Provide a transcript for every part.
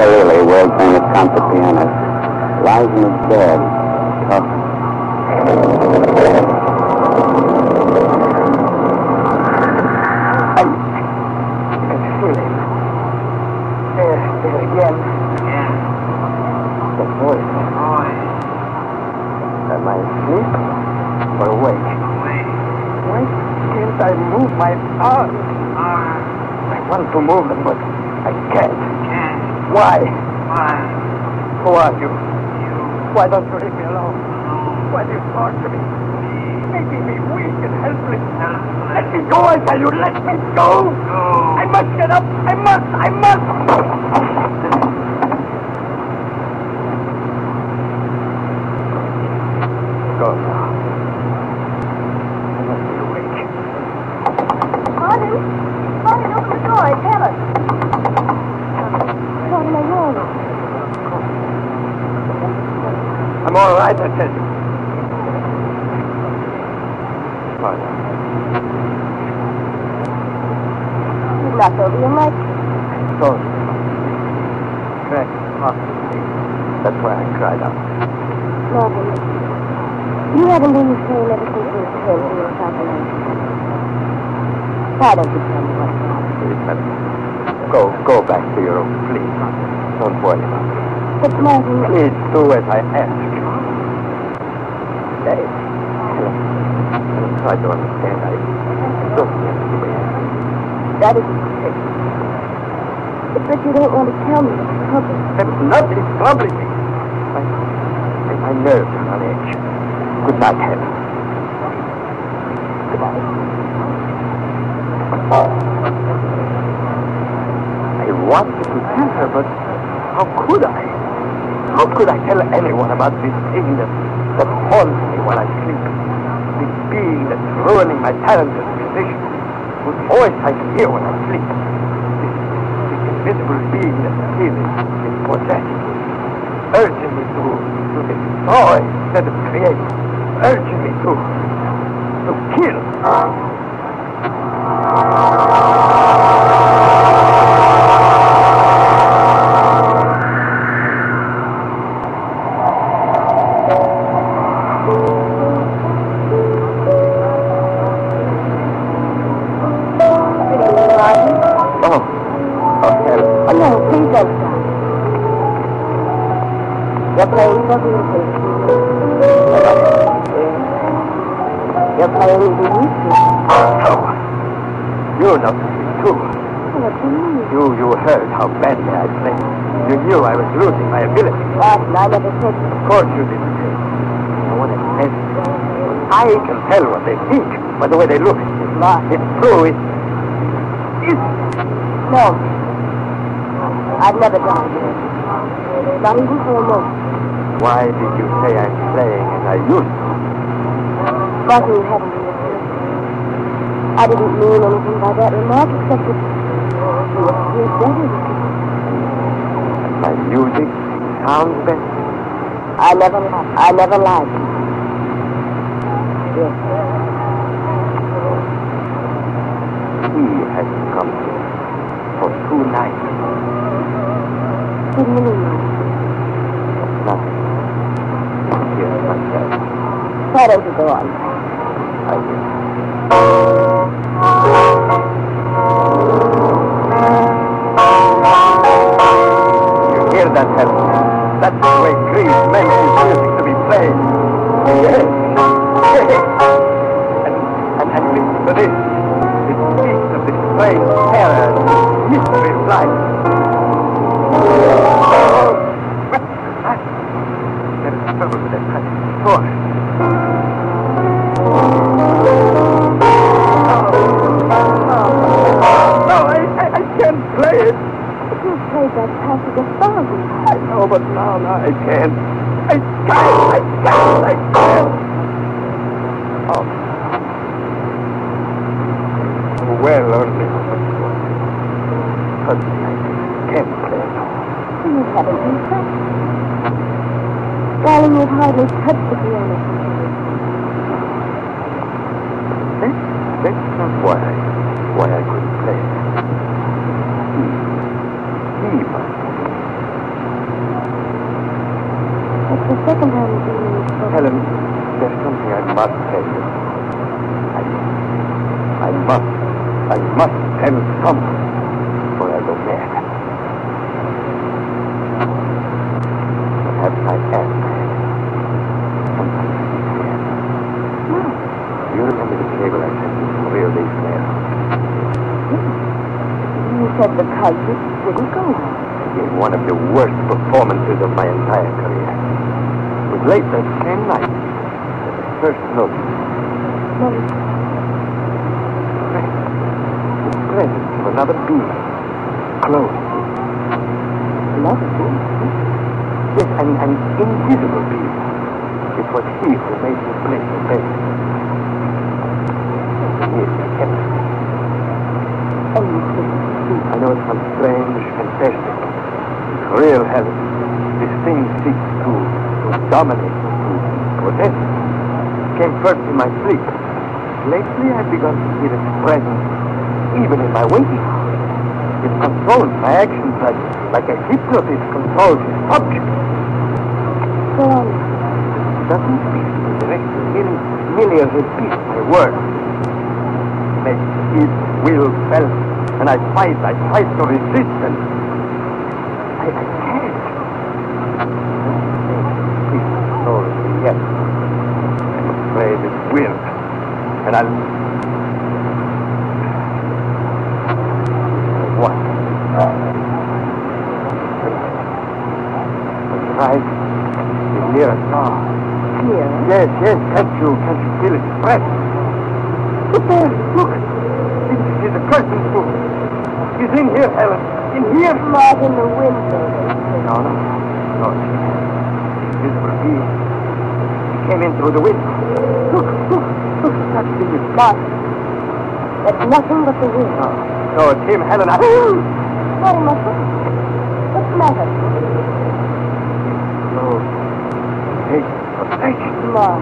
Paley, world famous concert pianist, lies in his bed, tough. I can feel him. There, there again. The voice. Am I asleep or awake? Why can't I move my arms? I want to move them, but I can't. Why? Who are you? Why don't you leave me alone? Why do you torture me? Making me weak and helpless. Let me go, I tell you, let me go! I must get up! I must! I must! Go now. I must be awake. Martin? Martin, open the door. It's Helen. What am I wrong? I'm all right, I tell you. Father, You knocked over your mic. told you. Cracked hospital. That's why I cried out. Martin, you haven't been the same ever since you returned from your South America. Why don't you tell me what's wrong? Please, Helen. Go, go back to your room, please. Don't worry about it. But Martin, Please do as I ask. Hey, Helen. Helen, try to understand. I don't be that is great. But, but you don't want to tell me what's There's nothing troubling me. My, my, nerves are on edge. Good night, Helen. I wanted to tell her, but how could I? How could I tell anyone about this thing that, that haunts me while I sleep? This being that's ruining my talent as a musician, whose voice I hear when I sleep. This, this invisible being that feels possessing me, urging me to, to destroy instead of create, do you? You, you heard how badly I played. You knew I was losing my ability. I never said. Of course you didn't. I can tell what they think by the way they look. It's true. It, it's No. I've never done it. Why did you say I'm playing as I used to? Martin, you haven't. I didn't mean anything by that remark except that you appear better. My music sounds better. I never. I never lied. Yes. I can't. I can't. I can't. I can't. Oh. Well, only suddenly I can't play all. You haven't been practicing. Darling, you've hardly touched the piano. That, that's not why I, why I couldn't play it. He, he must. Stumble, for I'll go mad. Perhaps I am mad. Sometimes I am. You remember the cable I sent you from Rio de Janeiro? Hmm. You said because you didn't go. I gave one of the worst performances of my entire career. It was late that same night that I first noticed Well, the presence being close. thing. Yes, an, an invisible being. It was he who made me place the. And you see. I know it sounds strange, fantastic. It's real heaven. This thing seeks to, to dominate, to possess. It came first in my sleep. Lately I've begun to feel its presence even in my waking It controls my actions like, like a hypnotist controls his subject. Go on. It doesn't speak to me directly, merely, repeats my words. Makes its will felt, and I fight, I fight to resist, and I, I can't. Control me yet. I'm afraid it will, and I'll... What? That's right. You're near us now. Here. Yes. Can't you, can't you feel uh, its breath? Look there. Look. It's, it's a curtain too. He's in here, Helen. In here. Not in the window. No, no. No, it's invisible being. He came in through the window. Look, look, look. That thing is But that's nothing but the wind. No, no, it's him, Helen. I... What am I? What's the matter? Hey, you look?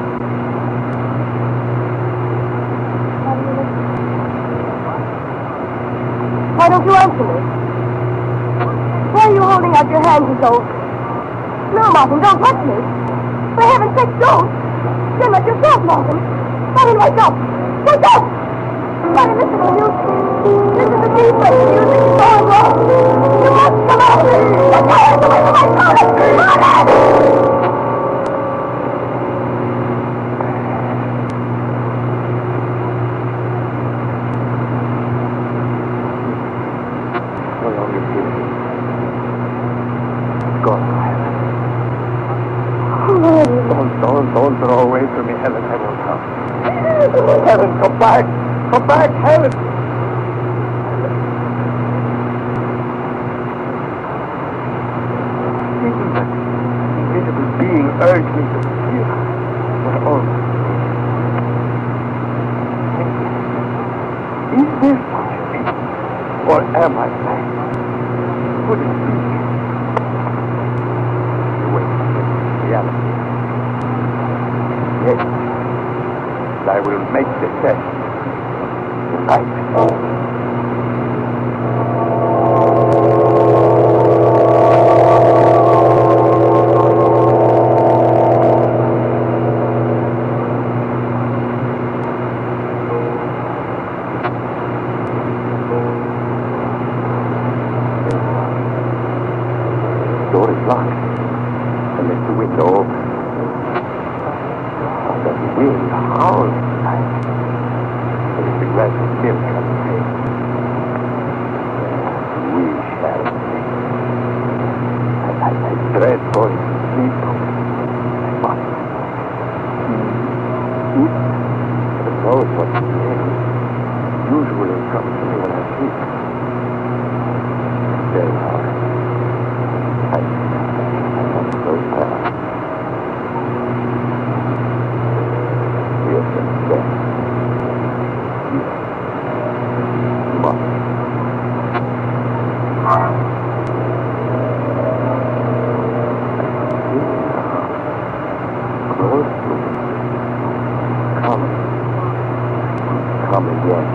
Why don't you answer me? Why are you holding out your hands as though... No, Martin, don't touch me. For heaven's sake, don't. You're not yourself, Martin. Martin, wake up. Wake up! Martin, listen to music. Listen to me when the music is going wrong. You must come out. Your hands away from my shoulder. Martin! No longer feeling it. It's gone, Helen. Don't, don't, don't throw away from me, Helen. I won't come. Helen, come back. Come back, Helen. Even that invisible being urged me to fear for all. Is there such a thing? Or am I blind? Yes. I will make the test. Tonight. The door is locked. I left the window open. Oh, the wind howls tonight. There is a glass of milk on the table. We shall see. I, I, I dread going to sleep. I must. Heaven knows what the name usually comes to me when I sleep. Very hard. I, I must close my eyes. Yes, and then. Yes. Must. Close to me. Come. Come again.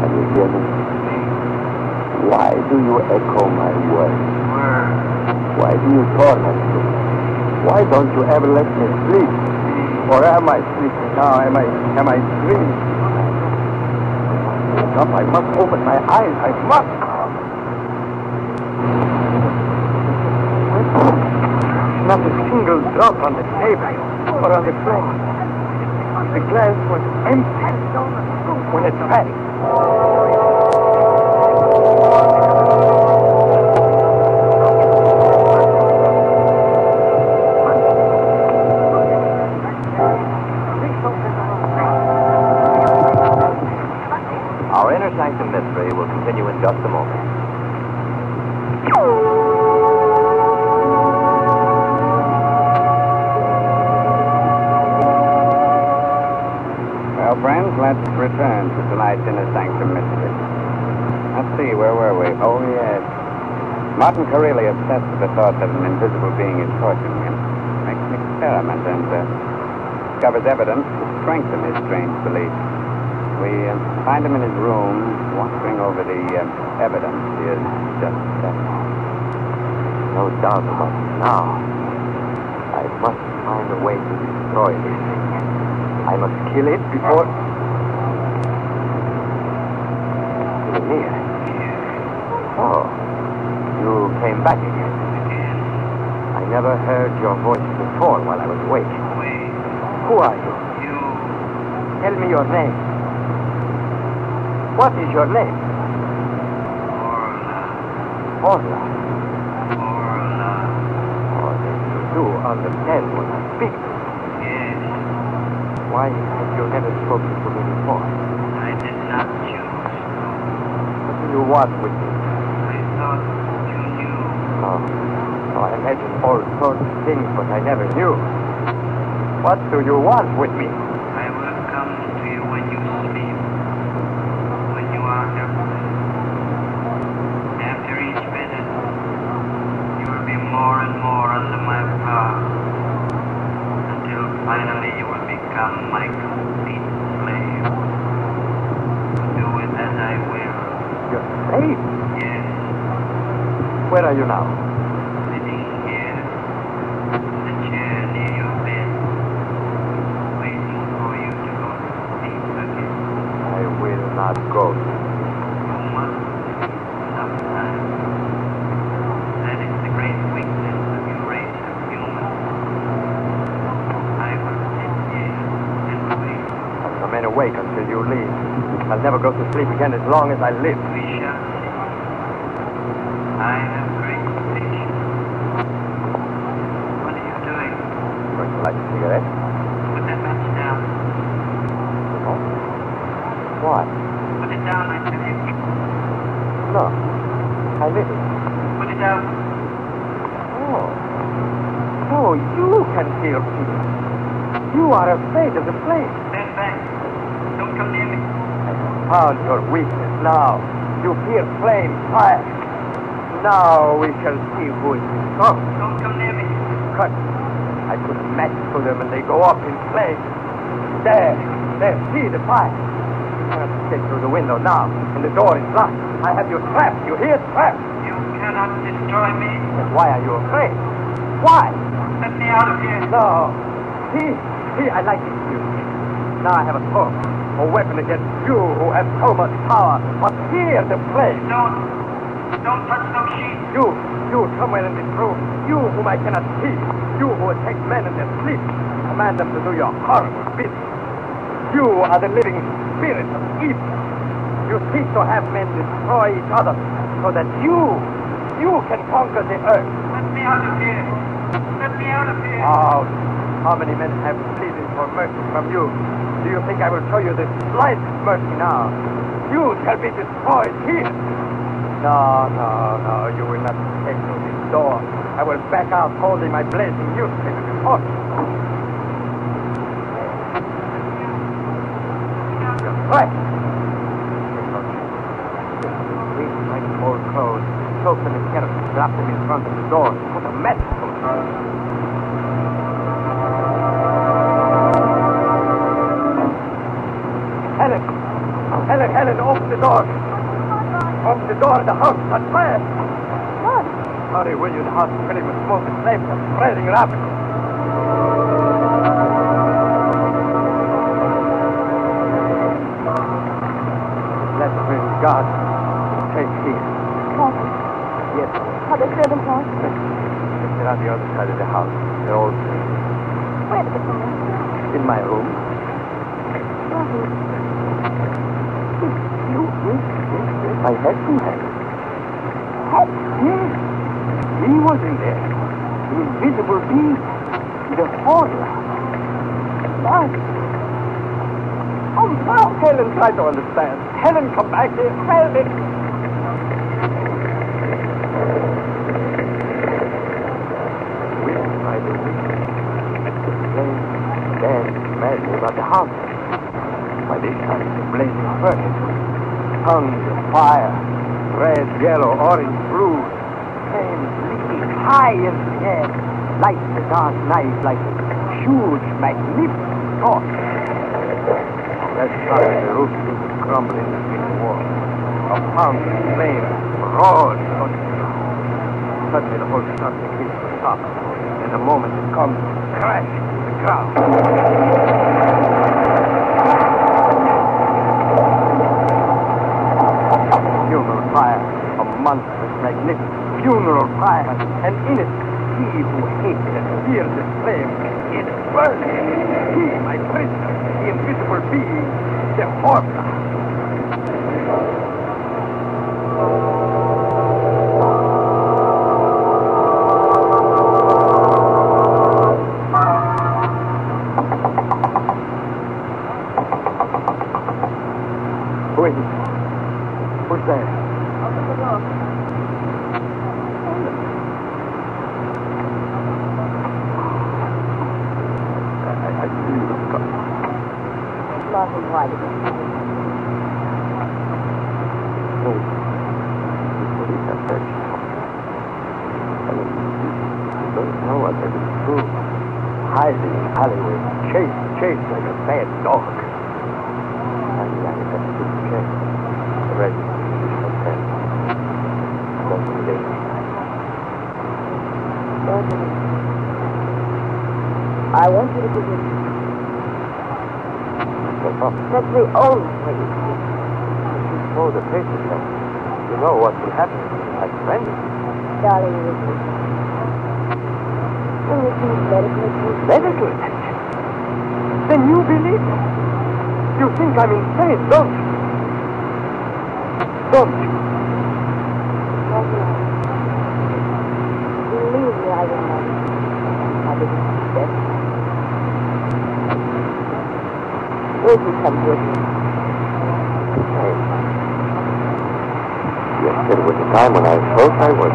Can you hear me? Why do you echo my words? Why do you torment me? Why don't you ever let me sleep? Or am I sleeping now? Am I am I dreaming? up. I must open my eyes. I must. Not a single drop on the table or on the floor. The glass was empty when it fell. Martin Corelli, obsessed with the thought that an invisible being is torturing him, makes an experiment and uh, discovers evidence to strengthen his strange belief. We uh, find him in his room, wandering over the uh, evidence he has just set. No doubt about it now. I must find a way to destroy this thing. I must kill it before. Here. Oh, you came back again. I never heard your voice before while I was awake. Who are you? You, Tell me your name. What is your name? Horla, Horla. Horla, Oh, then you do understand when I speak. yes, Why have you never spoken to me before? I did not choose. What do you want with me? I thought you knew. Oh, oh, I imagined all sorts of things, but I never knew. What do you want with me? I will come to you when you sleep, when you are helpless. After each visit, you will be more and more under my power, until finally you will become my complete slave. Do it as I will. You're safe. Yes, Where you now? I will not go. I'll remain awake until you leave. I'll never go to sleep again as long as I live. We shall see. I have great patience. What are you doing? Light a cigarette? Put that match down. Oh? Why? Put it down, I tell you. No. I lit it. Put it down. Oh. Oh, you can feel fear. You are afraid of the flame. Stand back. Don't come near me. I found your weakness now. You fear flame, fire. Now we shall see who is strong. Don't come near me. Cut. I put a match to them and they go up in flames. There, there, see the fire. You cannot escape through the window now, and the door is locked. I have you trapped. You hear trapped. You cannot destroy me. Then why are you afraid? Why? Let me out of here. No. See, see, I like this music. Now I have a sword, a weapon against you who have so much power. But fear the flame. Don't. Don't touch those sheets. You, you somewhere in this room, you whom I cannot see, you who attack men in their sleep, command them to do your horrible bidding. You are the living spirit of evil. You seek to have men destroy each other so that you, you can conquer the earth. Let me out of here. Let me out of here. Oh, how many men have pleaded for mercy from you? Do you think I will show you the slightest mercy now? You shall be destroyed here. No, no, no, you will not escape through this door. I will back out holding my blazing newspaper before you. You're right. These nice old clothes, soak them in kerosene, oh. drop them in front of the door, put a them. Helen! Helen, Helen, open the door! Open the door the house, on fire! Hurry, will you? The house is filling with smoke and flames are spreading rapidly. Now, don't understand. Helen, come back here. Helen. Whipped by the wind, the flame danced madly about the house. By this time, the blazing furnace, tongues of fire, red, yellow, orange, blue, flames leaping high in the air, like the dark night, like huge, magnificent torch. Side, the roof to crumble in the walls. A pounding flame roared on the ground. Suddenly the whole structure came to stop. In a moment it comes crash to the ground. Funeral fire, a monstrous, magnificent funeral fire, and in it, he who hated and feared the flame is burning. He, my prisoner, the invisible being, the Horla. Don't know what they will do. Hiding in Hollywood, chase, chase like a bad dog. And the animal to check. Ready to hotel. Doesn't leave. Martin, I want you to begin. What's up? That's the only way you can. You throw the papers then. You know what will happen. I friend you. Darling, you will. You medical attention. Medical attention. Then you believe me. You think I'm insane, don't you? Don't you? Martin, believe me, I will not. I didn't suspect. Will you come with me? Yes, there was a time when I thought I was.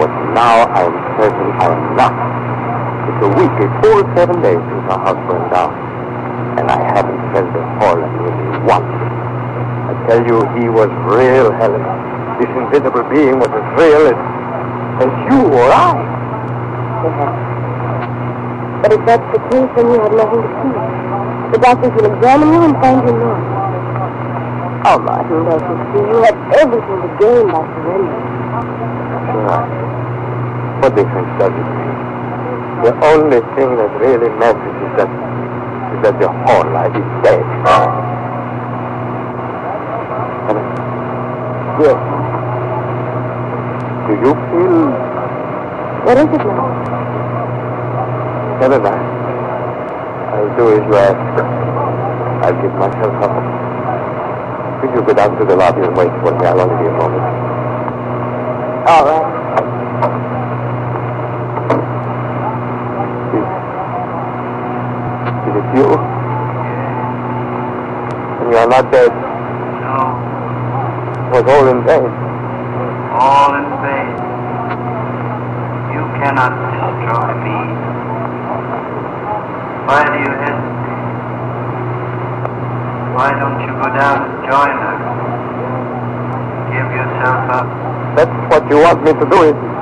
But now I am certain I am not. It's a week, a full seven days since our house burned down. And I haven't felt the horror nearly once. I tell you, he was real, Helen. This invisible being was as real as, as you or I. Perhaps. But if that's the case, then you have nothing to fear. The doctors will examine you and find you normal. Oh, Martin, don't you see? You have everything to gain by surrendering. Sure. What difference does it make? The only thing that really matters is that is that your whole life is dead. And, Yes. do you feel What is it now? Never mind. I'll do as you ask. I'll give myself up. Will you go down to the lobby and wait for me? I'll only be a moment. All right. Is it you? And you are not dead. No, It was all in vain. all in vain. You cannot destroy me. Why do you hesitate? Why don't you go down and join her? Give yourself up. That's what you want me to do, is it?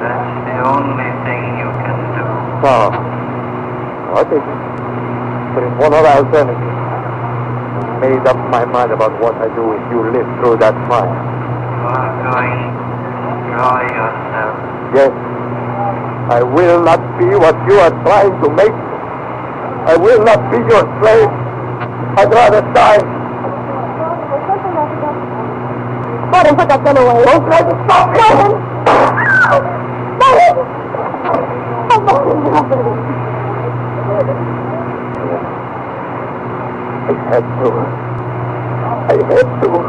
That's the only thing you can do. No. What is it? There is one other alternative. I made up my mind about what I do if you live through that fire. You are going to destroy yourself. Yes. I will not be what you are trying to make me. I will not be your slave. I'd rather die. Gun away. Don't try to stop me. Oh. I had to. I had to.